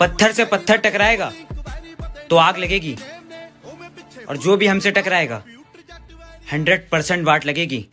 पत्थर से पत्थर टकराएगा तो आग लगेगी। और जो भी हमसे टकराएगा हंड्रेड परसेंट वाट लगेगी।